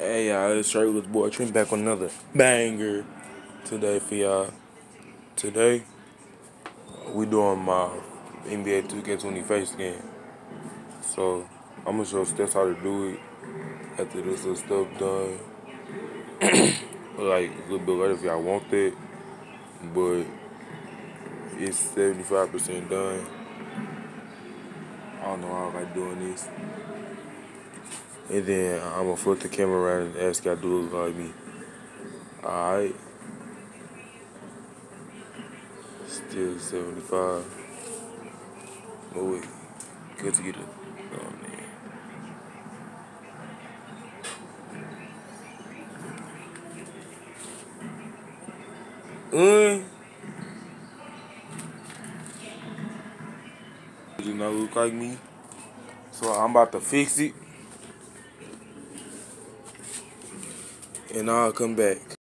Hey y'all, it's straight with boy Trim back on another banger today for y'all. Today we doing my NBA 2K20 face scan. So I'm gonna show steps how to do it after this little stuff done. like a little bit later if y'all want that, but it's 75% done. I don't know how I like doing this. And then I'm gonna flip the camera around and ask y'all do it like me. Alright. Still 75. But wait. Good to get it there. Uh, do not look like me. So I'm about to fix it. And I'll come back.